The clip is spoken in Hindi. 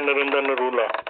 Narinder Narula.